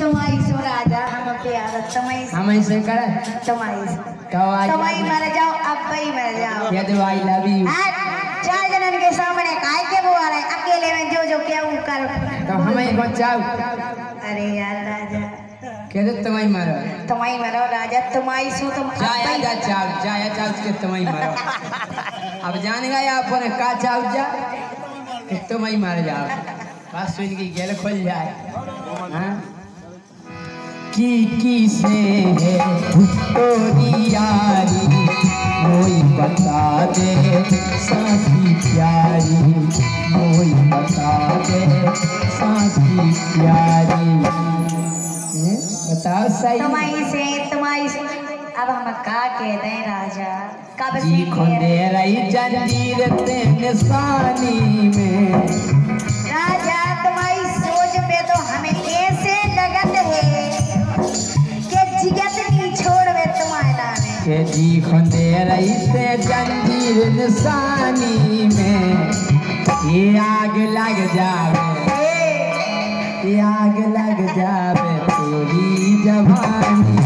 तुम्हारी सो राजा हम प्यार तुम्हारी हम ऐसे कर तुम्हारी कब तुम्हारी मर जाओ अब भाई मर जाओ ये तो आई लव यू चार जनन के सामने काय के बुआ रहे अकेले में जो जो क्या वो कर तो हमें बचाओ अरे यार राजा कह दे तुम्हारी मारो तुम्हारी मरो राजा तुम्हारी सो तुम जाया जा चाव जाया चाव के तुम्हारी मारो अब जान गए आप पर का चाव जा तुम्हारी मार जाओ बस सुन की गेल खोल जाए हाँ? की की से है तोरी यारी? कोई बता दे साथी प्यारी। कोई बता दे साथी प्यारी? बताओ सही। तुम्हारी से तुम्हारी से अब हम का कहते हैं राजा? कब जी खोदे रही जंजीर ते निशानी में। जी खुंदे रही से जंजीर निशानी में ये आग लग जावे ये आग लग जावे पूरी जवानी।